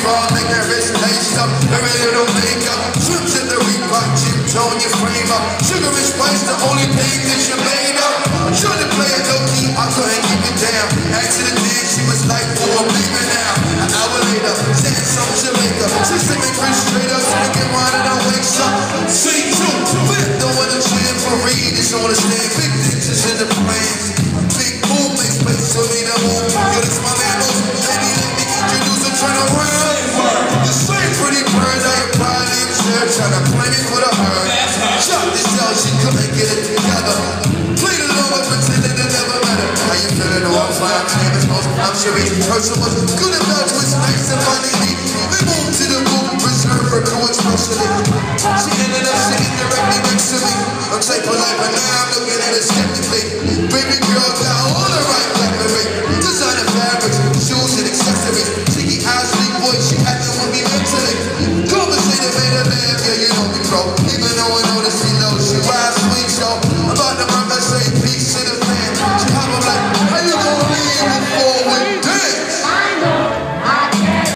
tall, make their wrists laced up, their little makeup, swims in the weak rock, chip tone your frame up, sugar and spice, the only thing that you made up, sure to play a low key, I couldn't keep it down, accident did, she was like, oh, I'm leaving now, an hour later, sand some Jamaica, she's singing Chris straight up, smoking wine and I wakes up, sing true, flip, don't wanna chill for read, it's on the stand, big pictures in the plans, her, trying to play me for the herd. Shot this out, she couldn't get it together. Played along with pretending it never mattered. How you feeling? Oh, I'm name is Mos. I'm Sharice. Person was good enough to his face and money. We moved to the booth, reserved for especially. She